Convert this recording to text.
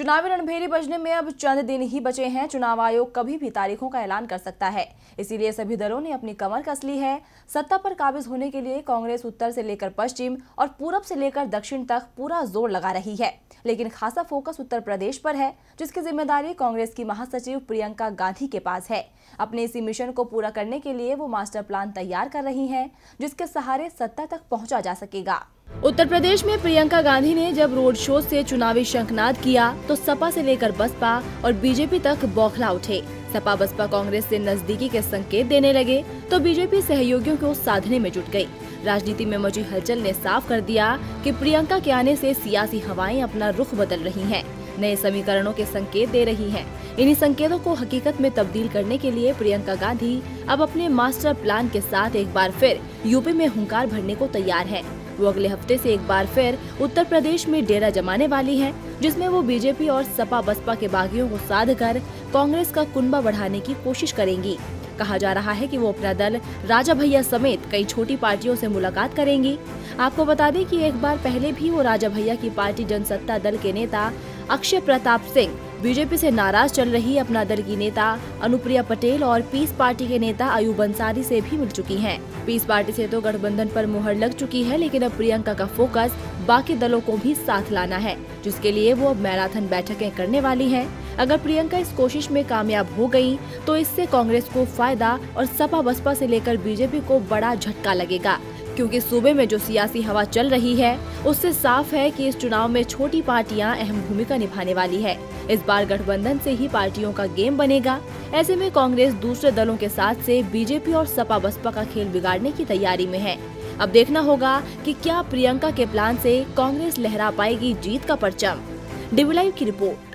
चुनावी रणभेरी बजने में अब चंद दिन ही बचे हैं। चुनाव आयोग कभी भी तारीखों का ऐलान कर सकता है। इसीलिए सभी दलों ने अपनी कमर कस ली है। सत्ता पर काबिज होने के लिए कांग्रेस उत्तर से लेकर पश्चिम और पूरब से लेकर दक्षिण तक पूरा ज़ोर लगा रही है। लेकिन खासा फोकस उत्तर प्रदेश पर है, जिसकी ज़िम्मेदारी कांग्रेस की महासचिव प्रियंका गांधी के पास है। अपने इसी मिशन को पूरा करने के लिए वो मास्टर प्लान तैयार कर रही है, जिसके सहारे सत्ता तक पहुँचा जा सकेगा। उत्तर प्रदेश में प्रियंका गांधी ने जब रोड शो से चुनावी शंखनाद किया तो सपा से लेकर बसपा और बीजेपी तक बौखला उठे। सपा बसपा कांग्रेस से नजदीकी के संकेत देने लगे तो बीजेपी सहयोगियों को साधने में जुट गई। राजनीति में मची हलचल ने साफ़ कर दिया कि प्रियंका के आने से सियासी हवाएँ अपना रुख बदल रही हैं, नए समीकरणों के संकेत दे रही हैं। इन्हीं संकेतों को हकीकत में तब्दील करने के लिए प्रियंका गांधी अब अपने मास्टर प्लान के साथ एक बार फिर यूपी में हुंकार भरने को तैयार है। वो अगले हफ़्ते से एक बार फिर उत्तर प्रदेश में डेरा जमाने वाली है, जिसमें वो बीजेपी और सपा बसपा के बागियों को साध कर कांग्रेस का कुनबा बढ़ाने की कोशिश करेंगी। कहा जा रहा है कि वो अपना दल राजा भैया समेत कई छोटी पार्टियों से मुलाकात करेंगी। आपको बता दें कि एक बार पहले भी वो राजा भैया की पार्टी जनसत्ता दल के नेता अक्षय प्रताप सिंह बीजेपी से नाराज़ चल रही अपना दल की नेता अनुप्रिया पटेल और पीस पार्टी के नेता अयूब अंसारी से भी मिल चुकी हैं। पीस पार्टी से तो गठबंधन पर मुहर लग चुकी है, लेकिन अब प्रियंका का फोकस बाकी दलों को भी साथ लाना है, जिसके लिए वो अब मैराथन बैठकें करने वाली है अगर प्रियंका इस कोशिश में कामयाब हो गई तो इससे कांग्रेस को फ़ायदा और सपा बसपा ऐसी लेकर बीजेपी को बड़ा झटका लगेगा क्योंकि सूबे में जो सियासी हवा चल रही है, उससे साफ़ है कि इस चुनाव में छोटी पार्टियाँ अहम भूमिका निभाने वाली है। इस बार गठबंधन से ही पार्टियों का गेम बनेगा। ऐसे में कांग्रेस दूसरे दलों के साथ से बीजेपी और सपा बसपा का खेल बिगाड़ने की तैयारी में है। अब देखना होगा कि क्या प्रियंका के प्लान से कांग्रेस लहरा पाएगी जीत का परचम। डिविलाइव की रिपोर्ट।